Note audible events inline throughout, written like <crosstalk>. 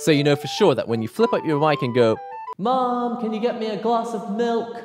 So you know for sure that when you flip up your mic and go, Mom, can you get me a glass of milk?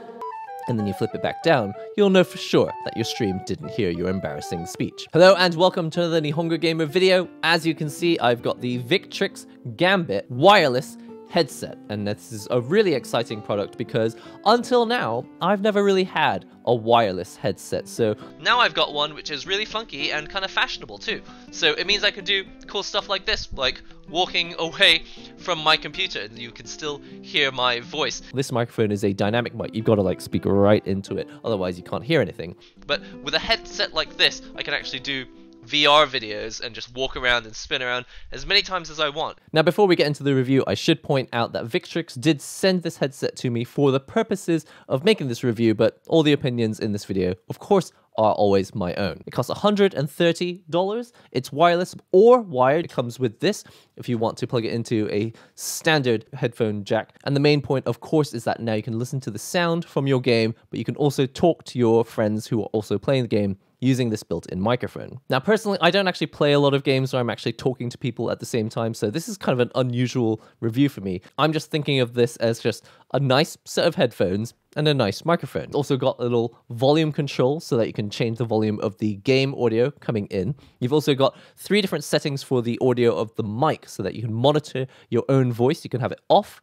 and then you flip it back down, you'll know for sure that your stream didn't hear your embarrassing speech. Hello and welcome to the Nihongo Gamer video. As you can see, I've got the Victrix Gambit wireless headset. And this is a really exciting product because until now, I've never really had a wireless headset. So now I've got one which is really funky and kind of fashionable too. So it means I can do cool stuff like this, like walking away from my computer and you can still hear my voice. This microphone is a dynamic mic. You've got to like speak right into it. Otherwise you can't hear anything. But with a headset like this, I can actually do VR videos and just walk around and spin around as many times as I want. Now, before we get into the review, I should point out that Victrix did send this headset to me for the purposes of making this review, but all the opinions in this video, of course, are always my own. It costs $130. It's wireless or wired. It comes with this if you want to plug it into a standard headphone jack. And the main point, of course, is that now you can listen to the sound from your game, but you can also talk to your friends who are also playing the game using this built-in microphone. Now, personally, I don't actually play a lot of games where I'm actually talking to people at the same time, so this is kind of an unusual review for me. I'm just thinking of this as just a nice set of headphones and a nice microphone. also got a little volume control so that you can change the volume of the game audio coming in. You've also got three different settings for the audio of the mic so that you can monitor your own voice. You can have it off,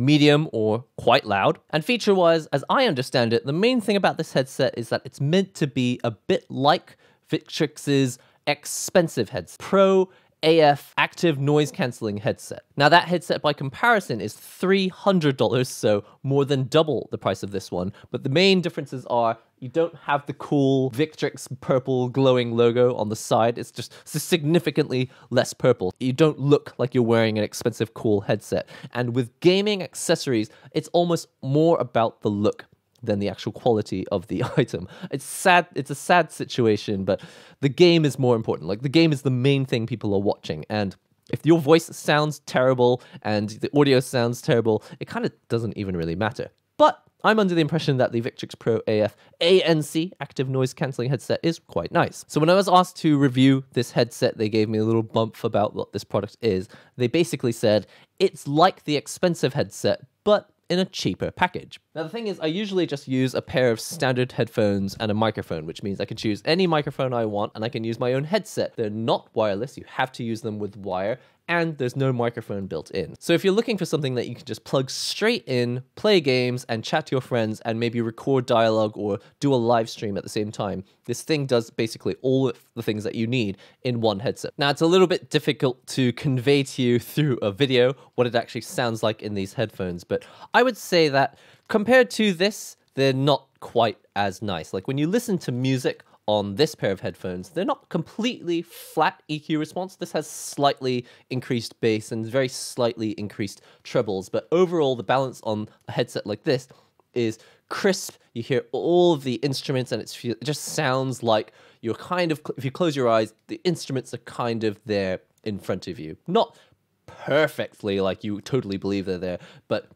medium, or quite loud. And feature wise, as I understand it, the main thing about this headset is that it's meant to be a bit like Victrix's expensive headset. Pro AF active noise cancelling headset. Now that headset by comparison is $300, so more than double the price of this one. But the main differences are you don't have the cool Victrix purple glowing logo on the side. It's just significantly less purple. You don't look like you're wearing an expensive cool headset. And with gaming accessories, it's almost more about the look than the actual quality of the <laughs> item. It's sad. It's a sad situation, but the game is more important. Like the game is the main thing people are watching, and if your voice sounds terrible and the audio sounds terrible, it kind of doesn't even really matter. But I'm under the impression that the Victrix Pro AF ANC active noise cancelling headset is quite nice. So when I was asked to review this headset, they gave me a little bump about what this product is. They basically said it's like the expensive headset, but in a cheaper package. Now, the thing is, I usually just use a pair of standard headphones and a microphone, which means I can choose any microphone I want and I can use my own headset. They're not wireless, you have to use them with wire, and there's no microphone built in. So if you're looking for something that you can just plug straight in, play games, and chat to your friends, and maybe record dialogue or do a live stream at the same time, this thing does basically all the things that you need in one headset. Now, it's a little bit difficult to convey to you through a video what it actually sounds like in these headphones, but I would say that compared to this, they're not quite as nice. Like when you listen to music on this pair of headphones, they're not completely flat EQ response. This has slightly increased bass and very slightly increased trebles, but overall the balance on a headset like this is crisp. You hear all of the instruments and it just sounds like you're kind of, if you close your eyes, the instruments are kind of there in front of you. Not perfectly like you totally believe they're there, but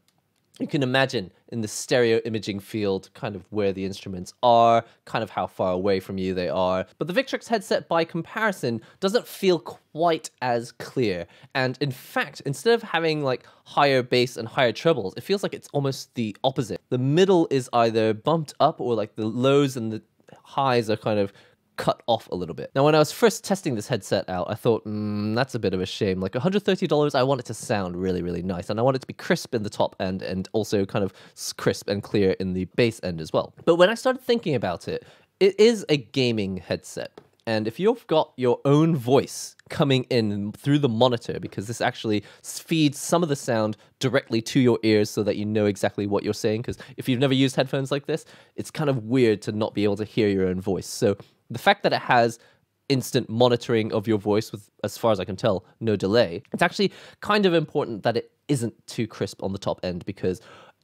you can imagine in the stereo imaging field kind of where the instruments are, kind of how far away from you they are. But the Victrix headset, by comparison, doesn't feel quite as clear. And in fact, instead of having like higher bass and higher trebles, it feels like it's almost the opposite. The middle is either bumped up or like the lows and the highs are kind of cut off a little bit. Now, when I was first testing this headset out, I thought, mm, that's a bit of a shame. Like $130, I want it to sound really, really nice. And I want it to be crisp in the top end and also kind of crisp and clear in the bass end as well. But when I started thinking about it, it is a gaming headset. And if you've got your own voice coming in through the monitor, because this actually feeds some of the sound directly to your ears so that you know exactly what you're saying. Because if you've never used headphones like this, it's kind of weird to not be able to hear your own voice. So the fact that it has instant monitoring of your voice with as far as I can tell no delay it's actually kind of important that it isn't too crisp on the top end because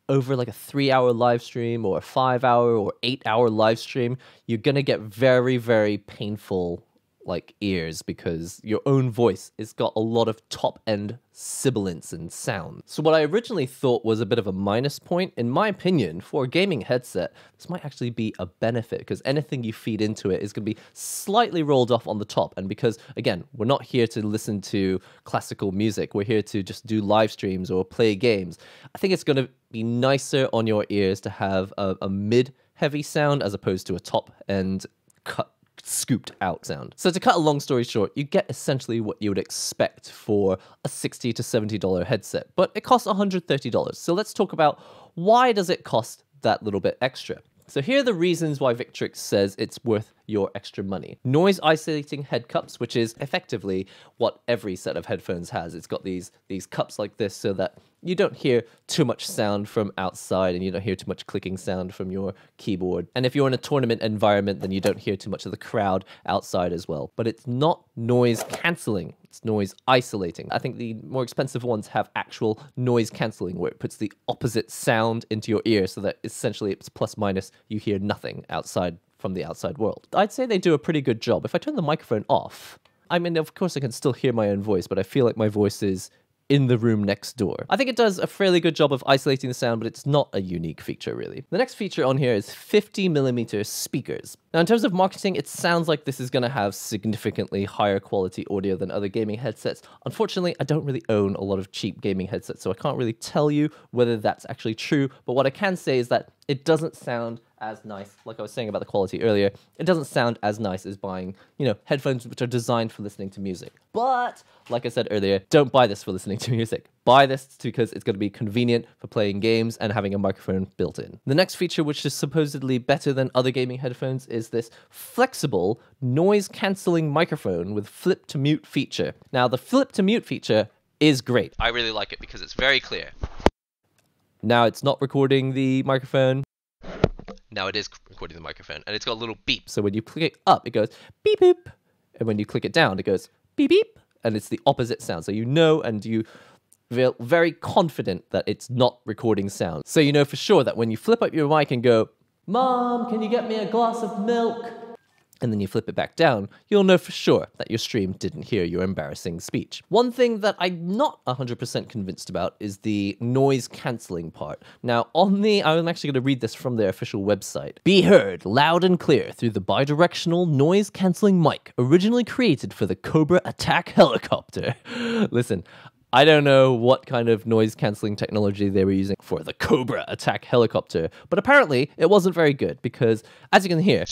over like a 3 hour live stream or a 5 hour or 8 hour live stream you're going to get very very painful like ears because your own voice has got a lot of top end sibilance and sound. So what I originally thought was a bit of a minus point, in my opinion, for a gaming headset, this might actually be a benefit because anything you feed into it is going to be slightly rolled off on the top. And because again, we're not here to listen to classical music, we're here to just do live streams or play games. I think it's going to be nicer on your ears to have a, a mid heavy sound as opposed to a top end cut scooped out sound. So to cut a long story short, you get essentially what you would expect for a 60 to $70 headset, but it costs $130. So let's talk about why does it cost that little bit extra? So here are the reasons why Victrix says it's worth your extra money. Noise isolating head cups, which is effectively what every set of headphones has. It's got these these cups like this so that you don't hear too much sound from outside and you don't hear too much clicking sound from your keyboard. And if you're in a tournament environment, then you don't hear too much of the crowd outside as well. But it's not noise cancelling, it's noise isolating. I think the more expensive ones have actual noise cancelling where it puts the opposite sound into your ear so that essentially it's plus minus, you hear nothing outside from the outside world. I'd say they do a pretty good job. If I turn the microphone off, I mean, of course, I can still hear my own voice, but I feel like my voice is in the room next door. I think it does a fairly good job of isolating the sound, but it's not a unique feature really. The next feature on here is 50 millimeter speakers. Now, in terms of marketing, it sounds like this is going to have significantly higher quality audio than other gaming headsets. Unfortunately, I don't really own a lot of cheap gaming headsets, so I can't really tell you whether that's actually true. But what I can say is that it doesn't sound as nice, like I was saying about the quality earlier, it doesn't sound as nice as buying, you know, headphones which are designed for listening to music. But, like I said earlier, don't buy this for listening to <laughs> music. Buy this because it's going to be convenient for playing games and having a microphone built in. The next feature, which is supposedly better than other gaming headphones, is this flexible noise cancelling microphone with flip to mute feature. Now, the flip to mute feature is great. I really like it because it's very clear. Now it's not recording the microphone. Now it is recording the microphone, and it's got a little beep. So when you click it up, it goes beep beep, and when you click it down, it goes beep beep, and it's the opposite sound. So you know, and you feel very confident that it's not recording sound. So you know for sure that when you flip up your mic and go, "Mom, can you get me a glass of milk?" and then you flip it back down, you'll know for sure that your stream didn't hear your embarrassing speech. One thing that I'm not 100% convinced about is the noise cancelling part. Now, on the, I'm actually going to read this from their official website. Be heard loud and clear through the bidirectional noise cancelling mic, originally created for the Cobra attack <laughs> helicopter. Listen, I don't know what kind of noise cancelling technology they were using for the Cobra attack helicopter, but apparently it wasn't very good because, as you can hear,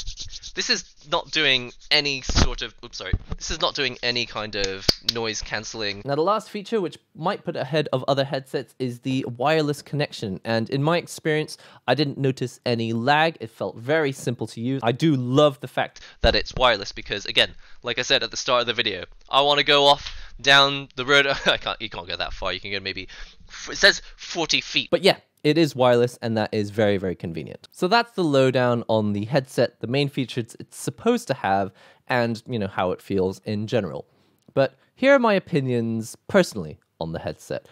this is not doing any sort of oops sorry this is not doing any kind of noise cancelling. Now the last feature which might put ahead of other headsets is the wireless connection and in my experience i didn't notice any lag. It felt very simple to use. I do love the fact that it's wireless because again like i said at the start of the video i want to go off down the road <laughs> i can't you can't go that far you can go maybe it says 40 feet but yeah it is wireless and that is very, very convenient. So that's the lowdown on the headset, the main features it's supposed to have, and you know how it feels in general. But here are my opinions personally on the headset.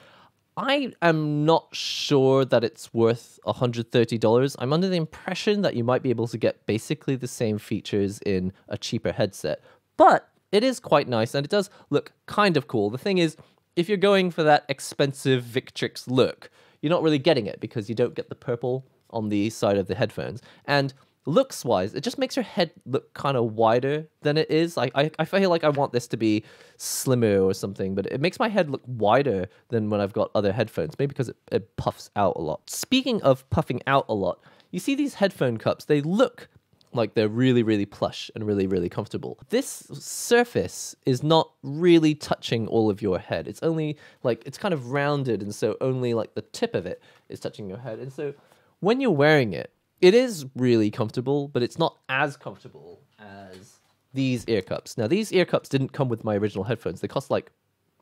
I am not sure that it's worth $130. I'm under the impression that you might be able to get basically the same features in a cheaper headset. But it is quite nice and it does look kind of cool. The thing is, if you're going for that expensive Victrix look, you're not really getting it because you don't get the purple on the side of the headphones. And looks wise, it just makes your head look kind of wider than it is. Like I, I feel like I want this to be slimmer or something, but it makes my head look wider than when I've got other headphones. Maybe because it, it puffs out a lot. Speaking of puffing out a lot, you see these headphone cups, they look like they're really, really plush and really, really comfortable. This surface is not really touching all of your head. It's only like, it's kind of rounded, and so only like the tip of it is touching your head. And so when you're wearing it, it is really comfortable, but it's not as comfortable as these ear cups. Now, these ear cups didn't come with my original headphones. They cost like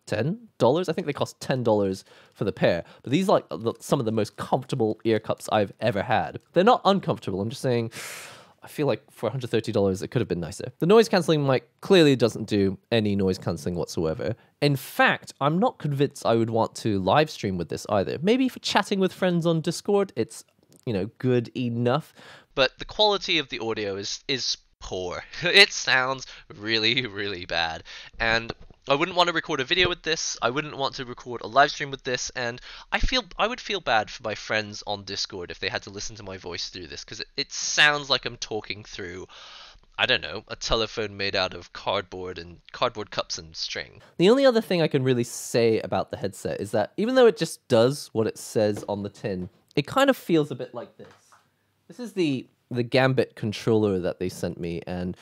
ten dollars. I think they cost ten dollars for the pair. But these are like some of the most comfortable ear cups I've ever had. They're not uncomfortable. I'm just saying I feel like for $130, it could have been nicer. The noise cancelling mic clearly doesn't do any noise cancelling whatsoever. In fact, I'm not convinced I would want to live stream with this either. Maybe for chatting with friends on Discord, it's, you know, good enough. But the quality of the audio is is poor. <laughs> it sounds really, really bad. And I wouldn't want to record a video with this. I wouldn't want to record a live stream with this, and I feel I would feel bad for my friends on Discord if they had to listen to my voice through this because it, it sounds like I'm talking through I don't know, a telephone made out of cardboard and cardboard cups and string. The only other thing I can really say about the headset is that even though it just does what it says on the tin, it kind of feels a bit like this. This is the the Gambit controller that they sent me and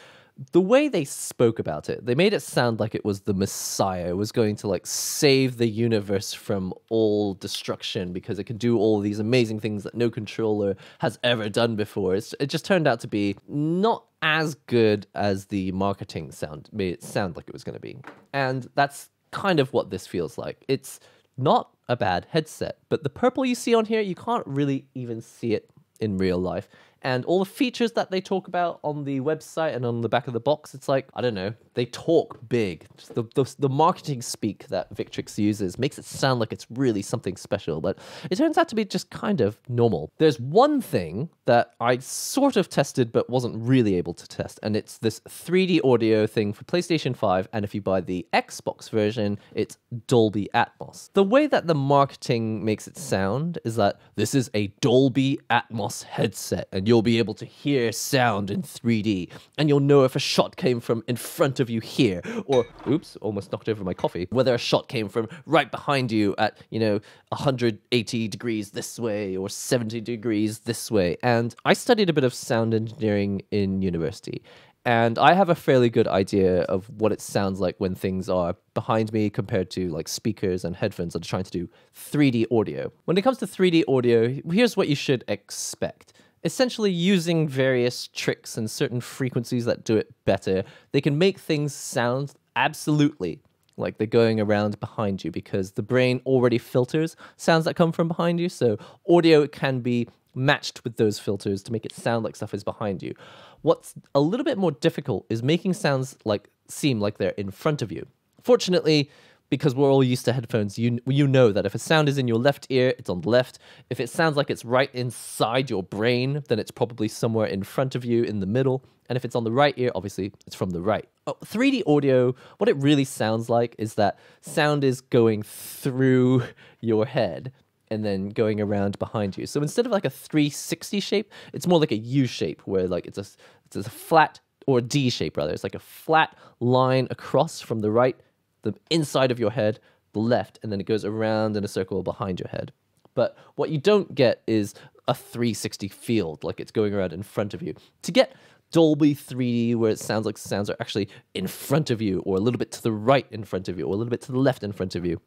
the way they spoke about it, they made it sound like it was the Messiah. Was going to like save the universe from all destruction because it can do all these amazing things that no controller has ever done before. It's, it just turned out to be not as good as the marketing sound made it sound like it was going to be. And that's kind of what this feels like. It's not a bad headset, but the purple you see on here, you can't really even see it in real life and all the features that they talk about on the website and on the back of the box, it's like, I don't know, they talk big. The, the, the, marketing speak that Victrix uses makes it sound like it's really something special, but it turns out to be just kind of normal. There's one thing that I sort of tested but wasn't really able to test, and it's this 3D audio thing for PlayStation 5, and if you buy the Xbox version, it's Dolby Atmos. The way that the marketing makes it sound is that this is a Dolby Atmos headset, and you'll be able to hear sound in 3D, and you'll know if a shot came from in front of you here, or oops, almost knocked over my coffee, whether a shot came from right behind you at, you know, 180 degrees this way or 70 degrees this way. And I studied a bit of sound engineering in university, and I have a fairly good idea of what it sounds like when things are behind me compared to like speakers and headphones that are trying to do 3D audio. When it comes to 3D audio, here's what you should expect essentially using various tricks and certain frequencies that do it better, they can make things sound absolutely like they're going around behind you because the brain already filters sounds that come from behind you. So audio can be matched with those filters to make it sound like stuff is behind you. What's a little bit more difficult is making sounds like seem like they're in front of you. Fortunately, because we're all used to headphones, you you know that if a sound is in your left ear, it's on the left. If it sounds like it's right inside your brain, then it's probably somewhere in front of you in the middle. And if it's on the right ear, obviously it's from the right. Oh, 3D audio, what it really sounds like is that sound is going through your head and then going around behind you. So instead of like a 360 shape, it's more like a U shape where like it's a it's a flat or D shape rather. It's like a flat line across from the right the inside of your head, the left, and then it goes around in a circle behind your head. But what you don't get is a 360 field, like it's going around in front of you. To get Dolby 3D, where it sounds like sounds are actually in front of you, or a little bit to the right in front of you, or a little bit to the left in front of you,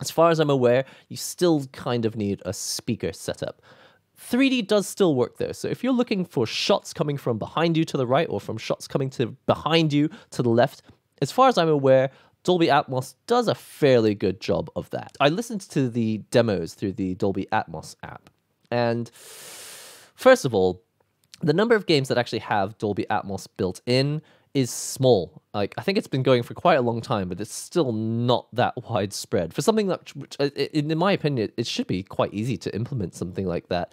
as far as I'm aware, you still kind of need a speaker setup. 3D does still work though. So if you're looking for shots coming from behind you to the right or from shots coming to behind you to the left, as far as I'm aware, Dolby Atmos does a fairly good job of that. I listened to the demos through the Dolby Atmos app. And first of all, the number of games that actually have Dolby Atmos built in is small. Like I think it's been going for quite a long time, but it's still not that <laughs> widespread. For something that, which, uh, in my opinion, it should be quite easy to implement something like that.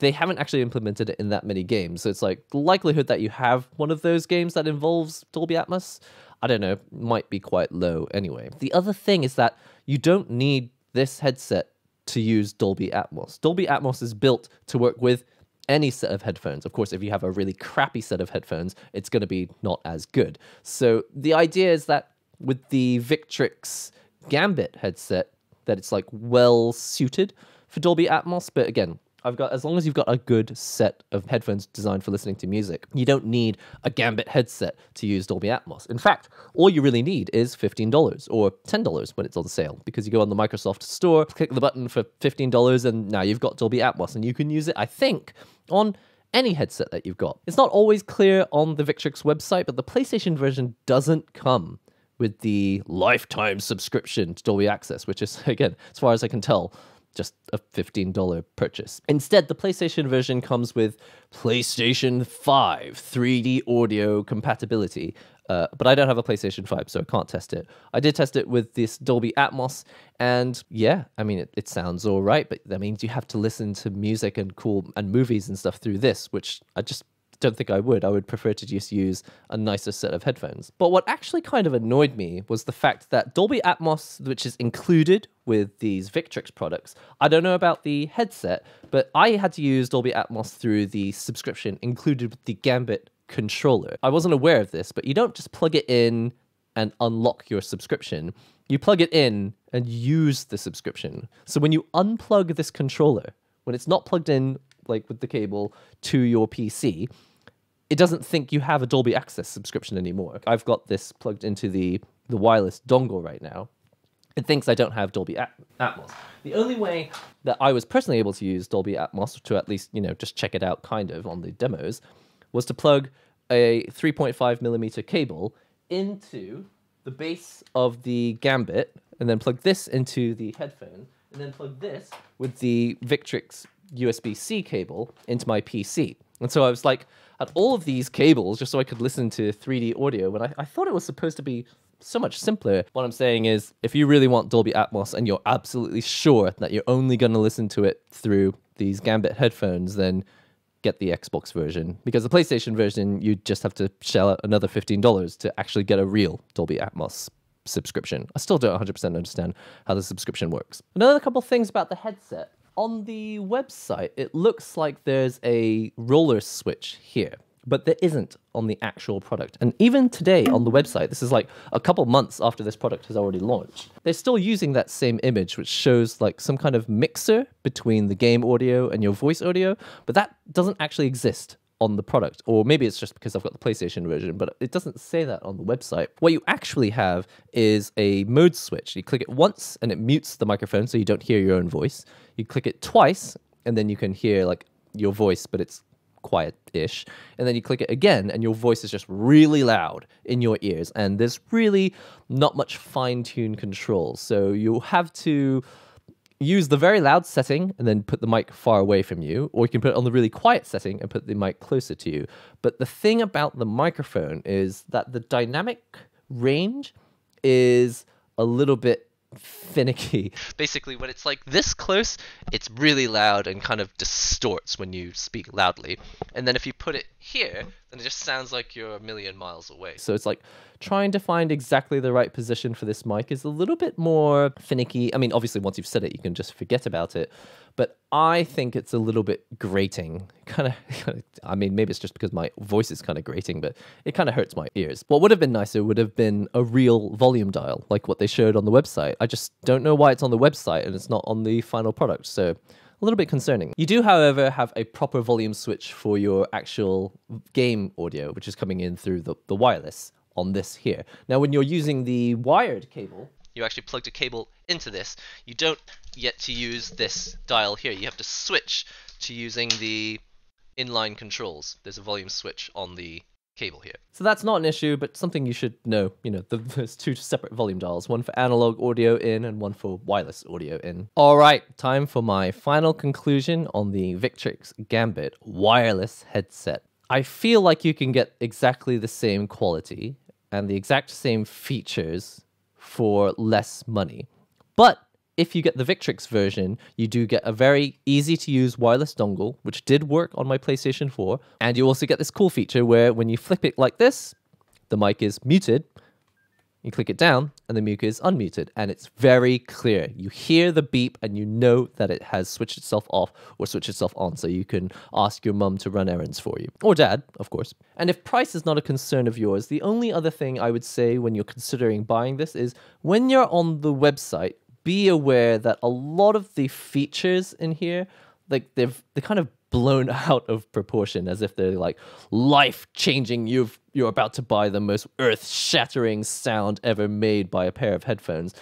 They haven't actually implemented it in that many games, so it's like the likelihood that you have one of those games that involves Dolby Atmos. I don't know, might be quite low anyway. The other thing is that you don't need this headset to use Dolby Atmos. Dolby Atmos is built to work with any set of headphones. Of course, if you have a really crappy set of headphones, it's going to be not as good. So the idea is that with the Victrix Gambit headset, that it's like well suited for Dolby Atmos. But again, I've got as long as you've got a good set of headphones designed for listening to music, you don't need a Gambit headset to use Dolby Atmos. In fact, all you really need is $15 or $10 when it's on sale because you go on the Microsoft store, click the button for $15 and now you've got Dolby Atmos and you can use it I think on any headset that you've got. It's not always clear on the Victrix website, but the PlayStation version doesn't come with the lifetime subscription to Dolby Access, which is <laughs> again, as far as I can tell, just a $15 purchase. Instead, the PlayStation version comes with PlayStation 5 3D audio compatibility. Uh, but I don't have a PlayStation 5, so I can't test it. I did test it with this Dolby Atmos, and yeah, I mean, it, it sounds all right, but that means you have to listen to music and cool and movies and stuff through this, which I just don't think I would. I would prefer to just use a nicer set of headphones. But what actually kind of annoyed me was the fact that Dolby Atmos, which is included with these Victrix products, I don't know about the headset, but I had to use Dolby Atmos through the subscription included with the Gambit controller. I wasn't aware of this, but you don't just plug it in and unlock your subscription. You plug it in and use the subscription. So when you unplug this controller, when it's not plugged in like with the cable to your PC, it doesn't think you have a Dolby Access subscription anymore. I've got this plugged into the the wireless dongle right now. It thinks I don't have Dolby At Atmos. The only way that I was personally able to use Dolby Atmos to at least, you know, just check it out kind of on the demos was to plug a 3.5 millimeter cable into the base of the Gambit and then plug this into the headphone and then plug this with the Victrix USB C cable into my PC. And so I was like, at all of these cables just so I could listen to 3D audio when I, I thought it was supposed to be so much simpler. What I'm saying is, if you really want Dolby Atmos and you're absolutely sure that you're only going to listen to it through these Gambit headphones, then get the Xbox version. Because the PlayStation version, you just have to shell out another $15 to actually get a real Dolby Atmos subscription. I still don't 100% understand how the subscription works. Another couple things about the headset. On the website, it looks like there's a roller switch here but there isn't on the actual product. And even today on the website, this is like a couple months after this product has already launched, they're still using that same image, which shows like some kind of mixer between the game audio and your voice audio, but that doesn't actually exist on the product. Or maybe it's just because I've got the PlayStation version, but it doesn't say that on the website. What you actually have is a mode switch. You click it once and it mutes the microphone so you don't hear your own voice. You click it twice and then you can hear like your voice, but it's quiet-ish and then you click it again and your voice is just really loud in your ears and there's really not much fine-tuned control so you'll have to use the very loud setting and then put the mic far away from you or you can put it on the really quiet setting and put the mic closer to you but the thing about the microphone is that the dynamic range is a little bit finicky. <laughs> Basically, when it's like this close, it's really loud and kind of distorts when you speak loudly. And then if you put it here, then it just sounds like you're a million miles away. So it's like trying to find exactly the right position for this mic is a little bit more finicky. I mean, obviously, once you've said it, you can just forget about it. But I think it's a little bit grating. <laughs> Kind of, I mean, maybe it's just because my voice is kind of grating, but it kind of hurts my ears. What would have been nicer would have been a real volume dial, like what they showed on the website. I just don't know why it's on the website and it's not on the final product. So a little bit concerning. You do, however, have a proper volume switch for your actual game audio, which is coming in through the, the wireless on this here. Now, when you're using the wired cable, you actually plugged a cable into this. You don't yet to use this dial here. You have to switch to using the inline controls. There's a volume switch on the cable here. So that's not an issue, but something you should know. You know, <laughs> there's two separate volume dials, one for analog audio in and one for wireless audio in. All right, time for my final conclusion on the Victrix Gambit wireless headset. I feel like you can get exactly the same quality and the exact same features for less money. But if you get the Victrix version, you do get a very easy to use wireless dongle, which did work on my PlayStation 4. And you also get this cool feature where when you flip it like this, the mic is muted you click it down, and the mic is unmuted, and it's very clear. You hear the beep, and you know that it has switched itself off or switched itself on, so you can ask your mum to run errands for you, or dad, of course. And if price is not a concern of yours, the only other thing I would say when you're considering buying this is when you're on the website, be aware that a lot of the features in here, like they've they kind of blown <laughs> out of proportion as if they're like life changing you've you're about to buy the most earth shattering sound ever made by a pair of headphones.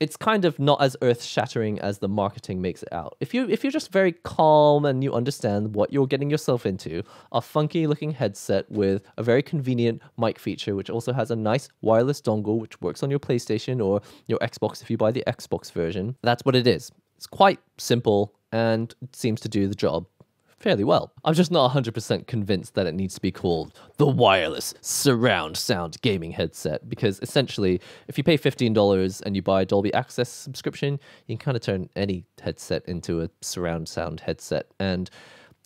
It's kind of not as earth shattering as the marketing makes it out. If you if you're just very calm and you understand what you're getting yourself into a funky looking headset with a very convenient mic feature which also has a nice wireless dongle which works on your PlayStation or your Xbox if you buy the Xbox version that's what it is. It's quite simple and seems to do the job fairly well. I'm just not 100% convinced that it needs to be called the wireless surround sound gaming headset because essentially, if you pay $15 and you buy a Dolby Access subscription, you can kind of turn any headset into a surround sound headset. And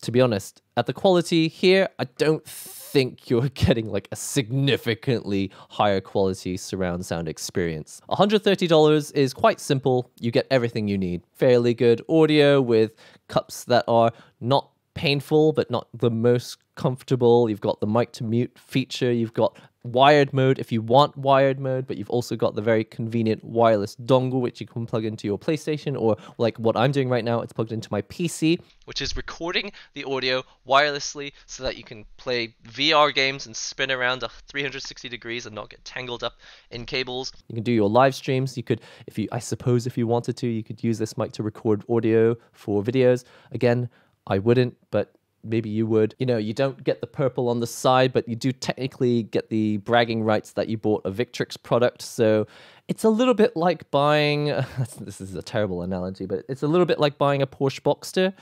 to be honest, at the quality here, I don't think you're <laughs> getting like a significantly higher quality surround sound experience. $130 is quite simple. You get everything you need. Fairly good audio with cups that are not painful, but not the most comfortable. You've got the mic to mute feature. You've got wired mode if you want wired mode, but you've also got the very convenient wireless dongle, which you can plug into your PlayStation or like what I'm doing right now, it's plugged into my PC. Which is recording the audio wirelessly so that you can play VR games and spin around 360 degrees and not get tangled up in cables. You can do your live streams. You could, if you, I suppose, if you wanted to, you could use this mic to record audio for videos. Again, I wouldn't, but maybe you would. You know, you don't get the purple on the side, but you do technically get the bragging rights that you bought a Victrix product. So it's a little bit like buying, <laughs> this is a terrible analogy, but it's a little bit like buying a Porsche Boxster.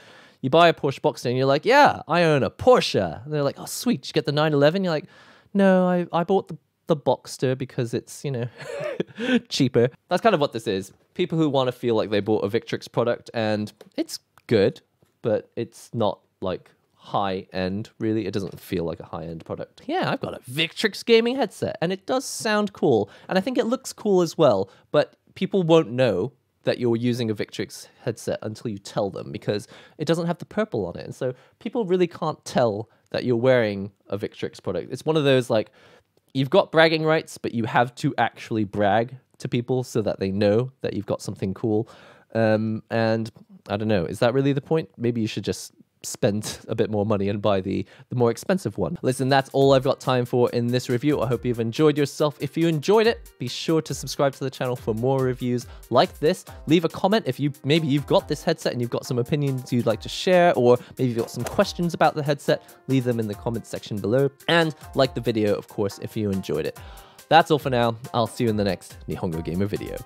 You buy a Porsche Boxster and you're like, yeah, I own a Porsche. And they're like, oh, sweet, you get the 911. You're like, no, I, I bought the the Boxster because it's, you know, <laughs> cheaper. That's kind of what this is. People who want to feel like they bought a Victrix product and it's good, but it's not like high end, really. It doesn't feel like a high end product. Yeah, I've got a Victrix gaming headset and it does sound cool. And I think it looks cool as well, but people won't know that you're using a Victrix headset until you tell them because it doesn't have the purple on it. And so people really can't tell that you're wearing a Victrix product. It's one of those like, you've got bragging rights, but you have to actually brag to people so that they know that you've got something cool. Um, and I don't know, is that really the point? Maybe you should just spend <laughs> a bit more money and buy the, the more expensive one. Listen, that's all I've got time for in this review. I hope you've enjoyed yourself. If you enjoyed it, be sure to subscribe to the channel for more reviews like this. Leave a comment if you maybe you've got this headset and you've got some opinions you'd like to share, or maybe you've got some questions about the headset, leave them in the comment section below. And like the video, of course, if you enjoyed it. That's all for now. I'll see you in the next Nihongo Gamer video.